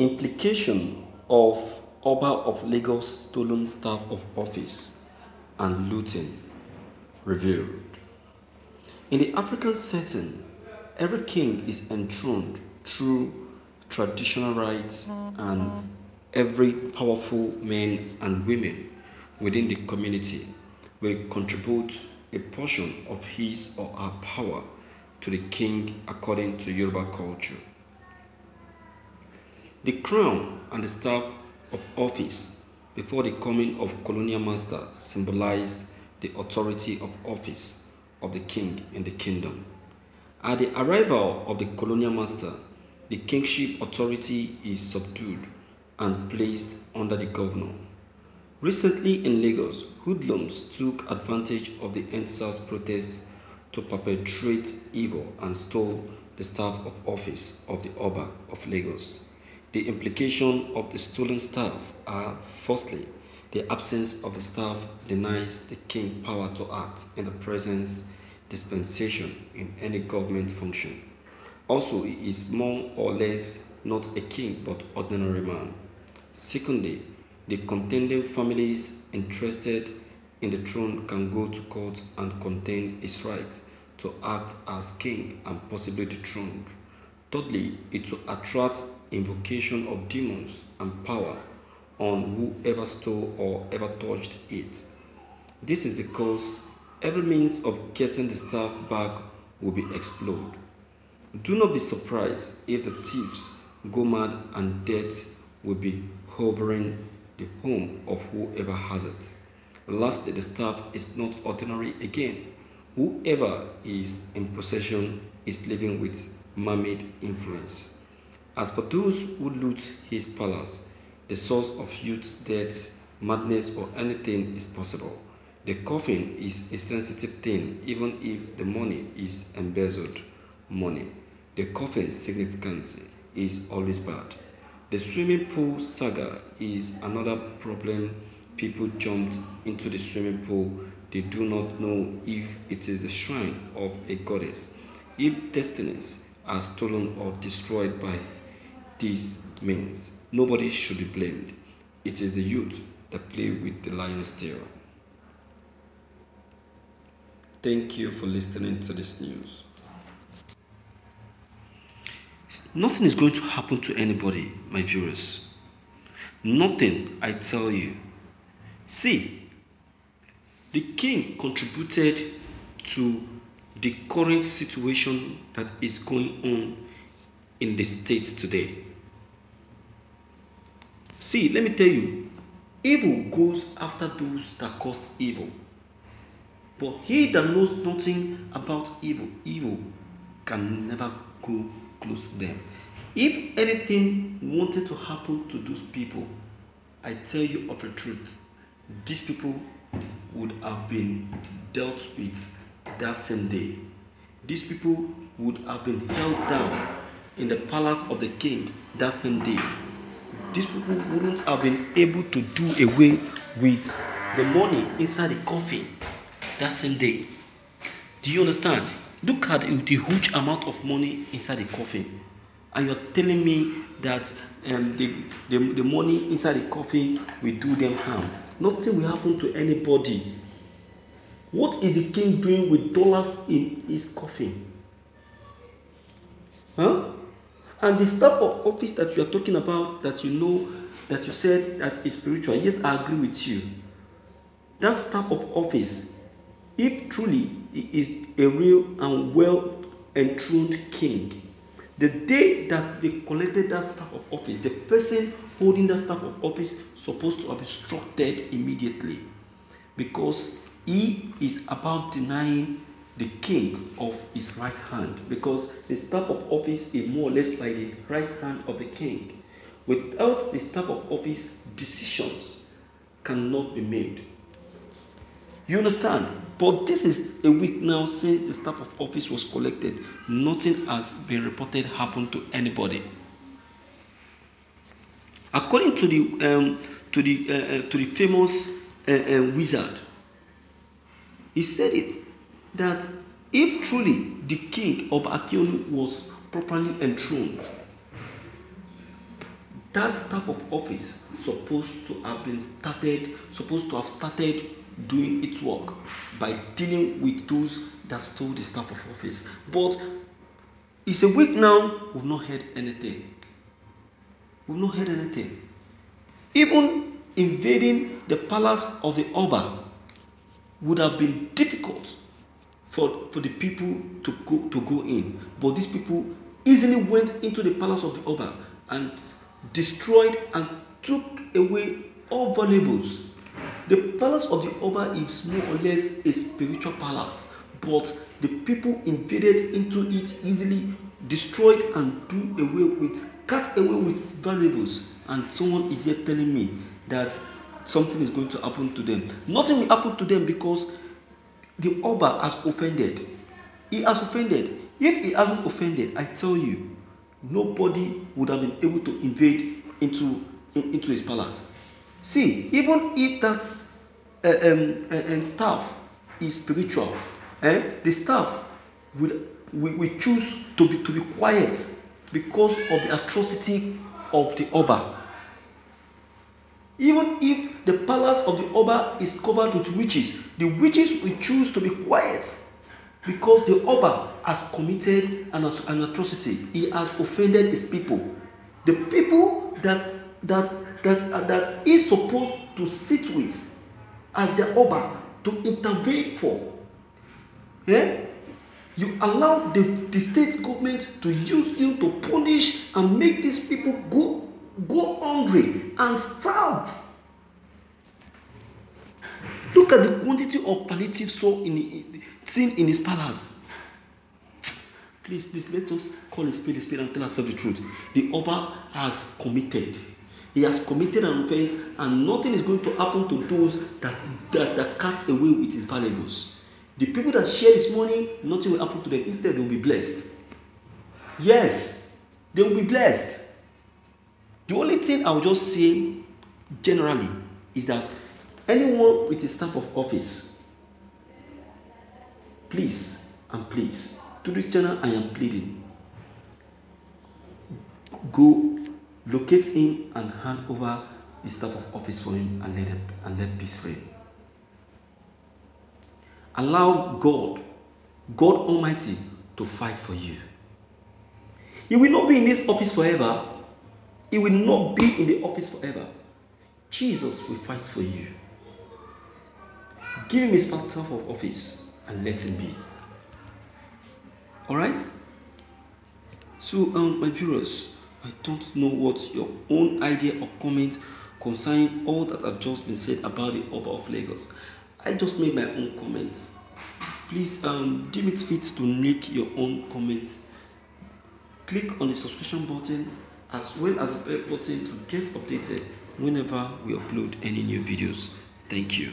Implication of Oba of Lagos stolen staff of office and looting revealed. In the African setting, every king is enthroned through traditional rites and every powerful men and women within the community will contribute a portion of his or her power to the king according to Yoruba culture. The crown and the staff of office before the coming of colonial master symbolize the authority of office of the king in the kingdom. At the arrival of the colonial master, the kingship authority is subdued and placed under the governor. Recently in Lagos, hoodlums took advantage of the EndSARS protests to perpetrate evil and stole the staff of office of the Oba of Lagos. The implication of the stolen staff are firstly, the absence of the staff denies the king power to act in the present dispensation in any government function. Also, he is more or less not a king but ordinary man. Secondly, the contending families interested in the throne can go to court and contend his right to act as king and possibly dethroned. Thirdly, it will attract invocation of demons and power on whoever stole or ever touched it. This is because every means of getting the staff back will be explored. Do not be surprised if the thieves go mad and death will be hovering the home of whoever has it. Lastly, the staff is not ordinary again. Whoever is in possession is living with mermaid influence. As for those who loot his palace, the source of youth's death, madness, or anything is possible. The coffin is a sensitive thing, even if the money is embezzled money. The coffin's significance is always bad. The swimming pool saga is another problem. People jumped into the swimming pool. They do not know if it is the shrine of a goddess, if destinies are stolen or destroyed by these means. Nobody should be blamed. It is the youth that play with the lion's tail. Thank you for listening to this news. Nothing is going to happen to anybody, my viewers. Nothing, I tell you. See, the king contributed to the current situation that is going on in the state today. See, let me tell you, evil goes after those that cause evil. But he that knows nothing about evil, evil can never go close to them. If anything wanted to happen to those people, I tell you of the truth, these people would have been dealt with that same day. These people would have been held down in the palace of the king that same day. These people wouldn't have been able to do away with the money inside the coffin that same day. Do you understand? Look at the huge amount of money inside the coffin. And you're telling me that um, the, the, the money inside the coffin will do them harm. Nothing will happen to anybody. What is the king doing with dollars in his coffin? Huh? And the staff of office that you are talking about, that you know, that you said that is spiritual, yes, I agree with you. That staff of office, if truly he is a real and well enthroned king, the day that they collected that staff of office, the person holding that staff of office supposed to have been struck dead immediately because he is about denying the king of his right hand because the staff of office is more or less like the right hand of the king. Without the staff of office, decisions cannot be made. You understand? But this is a week now since the staff of office was collected. Nothing has been reported happened to anybody. According to the um, to the uh, uh, to the famous uh, uh wizard, he said it that if truly the king of Akiolu was properly enthroned, that staff of office supposed to have been started supposed to have started doing its work by dealing with those that stole the staff of office. But it's a week now we've not heard anything. We've not heard anything. Even invading the palace of the oba would have been difficult for for the people to go to go in but these people easily went into the palace of the oba and destroyed and took away all valuables. The palace of the Oba is more or less a spiritual palace, but the people invaded into it easily, destroyed and do away with, cut away with valuables. And someone is here telling me that something is going to happen to them. Nothing will happen to them because the Oba has offended. He has offended. If he hasn't offended, I tell you, nobody would have been able to invade into in, into his palace see even if that uh, um, uh, uh, staff is spiritual eh, the staff would we, we choose to be to be quiet because of the atrocity of the oba even if the palace of the oba is covered with witches the witches will choose to be quiet because the Oba has committed an, an atrocity. He has offended his people. The people that that that uh, that is supposed to sit with as their Oba to intervene for. Yeah? You allow the, the state government to use you to punish and make these people go go hungry and starve Look at the quantity of palliative saw in, in, seen in his palace. Please, please, let us call a spade a and tell ourselves the truth. The Oba has committed. He has committed an offense, and nothing is going to happen to those that, that, that cut away with his valuables. The people that share his money, nothing will happen to them. Instead, they will be blessed. Yes, they will be blessed. The only thing I will just say generally is that anyone with a staff of office please and please to this channel i am pleading go locate him and hand over the staff of office for him and let him and let peace reign. Allow god god almighty to fight for you. He will not be in this office forever he will not be in the office forever jesus will fight for you Give him his part of office and let him be. Alright? So, um, my viewers, I don't know what your own idea or comment concerning all that I've just been said about the Oba of Lagos. I just made my own comments. Please um, deem it fit to make your own comments. Click on the subscription button as well as the bell button to get updated whenever we upload any new videos. Thank you.